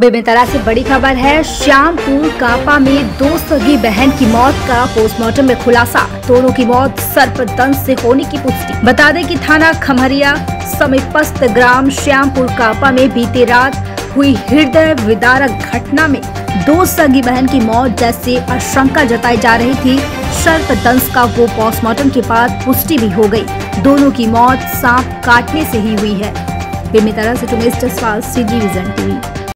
बेमेतरा से बड़ी खबर है, श्यामपुर कापा में दो सगी बहन की मौत का पोस्टमार्टम में खुलासा। दोनों की मौत सर्पदंश से होने की पुष्टि। बता दें कि थाना खमहरिया समीपस्थ ग्राम श्यामपुर कापा में बीती रात हुई हृदय विदारक घटना में दो सगी बहन की मौत जैसे आशंका जताई जा रही थी। सर्पदंश का वो पोस्टमार्टम के बाद पुष्टि भी हो गई दोनों की मौत सांप काटने ऐसी ही हुई है। बेमेतरा से सी टीवी।